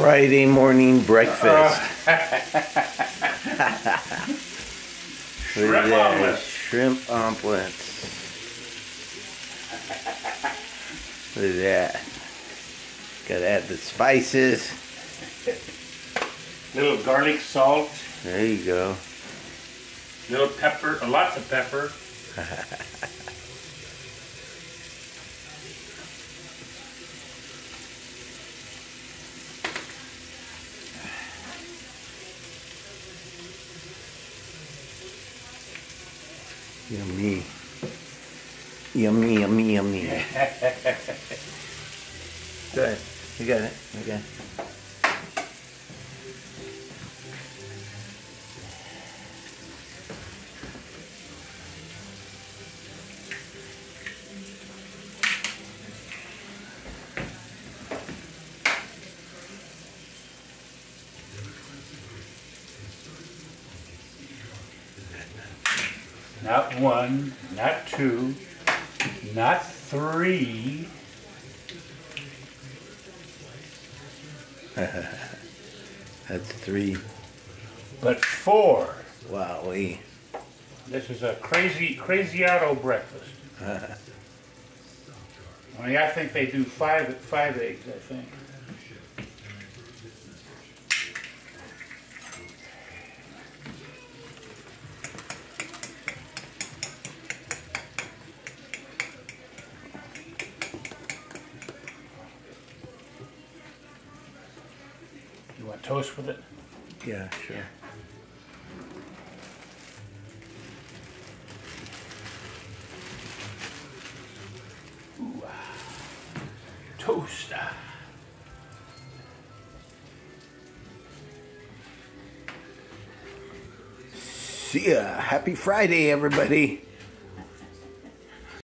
Friday morning breakfast. Shrimp Look at that, omelets. Shrimp omelets. Look at that. Gotta add the spices. Little garlic salt, There you go. little pepper, uh, lots of pepper. Yummy. Yummy, yummy, yummy. Go ahead. You got it. Okay. Not one, not two, not three. That's three. but four. Wowee. This is a crazy, crazy auto breakfast. I mean, I think they do five, five eggs, I think. Want toast with it? Yeah, sure. Toast. See ya. Happy Friday, everybody.